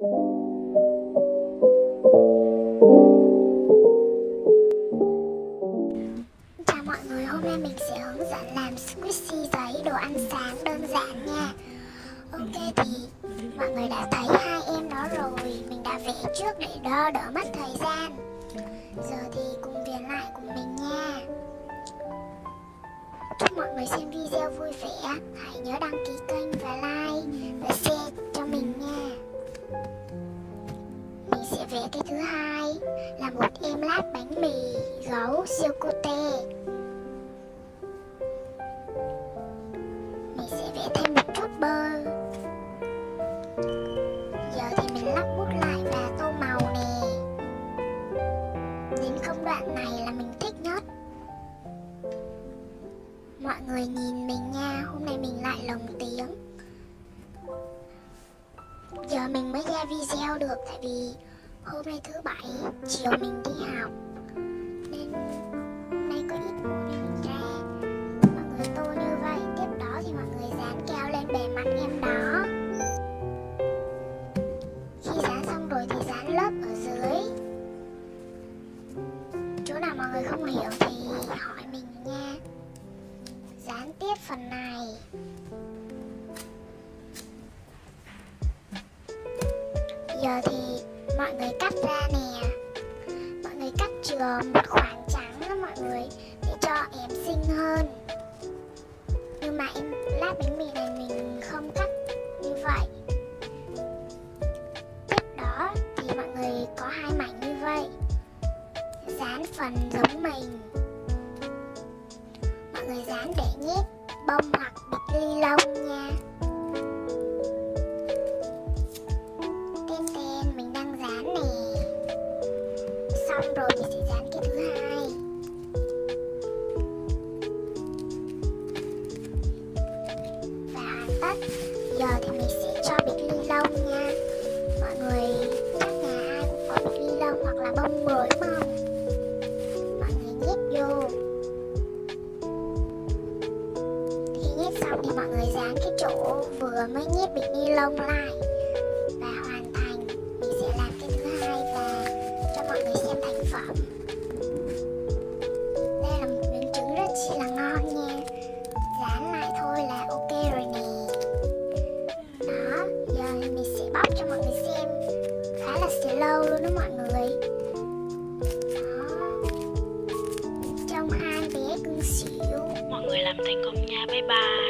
Chào mọi người, hôm nay mình sẽ hướng dẫn làm squishy giấy đồ ăn sáng đơn giản nha. Ok thì mọi người đã thấy hai em đó rồi. Mình đã vẽ trước để đo đỡ mất thời gian. Giờ thì cùng viền lại cùng mình nha. Chúc mọi người xem video vui vẻ. Hãy nhớ đăng ký kênh và like cái thứ hai Là một em lát bánh mì gấu siêu cute Mình sẽ vẽ thêm một chút bơ. Giờ thì mình lắp bút lại và tô màu nè. Đến công đoạn này là mình thích nhất. Mọi người nhìn mình nha, hôm nay mình lại lồng tiếng. Giờ mình mới ra video được tại vì hôm nay thứ bảy chiều mình đi học. Nên hôm nay có ít môn nên mình ra. Mọi người tô như vậy, tiếp đó thì mọi người dán keo lên bề mặt em đó. Khi dán xong rồi thì dán lớp ở dưới. Chỗ nào mọi người không hiểu thì hỏi mình nha. Dán tiếp phần này. Giờ thì mọi người cắt ra nè. Mọi người cắt chừa một khoảng trắng đó mọi người, Để cho em xinh hơn. Nhưng mà em lát bánh mì này mình không cắt như vậy. Tiếp đó thì mọi người có hai mảnh như vậy, Dán phần giống mình. Mọi người dán để nhét bông hoặc bịch ly lông nha. Giờ thì mình sẽ cho bịch ly lông nha. Mọi người, chắc nhà ai cũng có bịch ly lông hoặc là bông bưởi đúng không? Mọi người nhét vô. Khi nhét xong thì mọi người dán cái chỗ vừa mới nhét bịch ni lông lại. lâu luôn đó mọi người. Trong hai bé cưng xỉu. Mọi người làm thành công nha bye bye.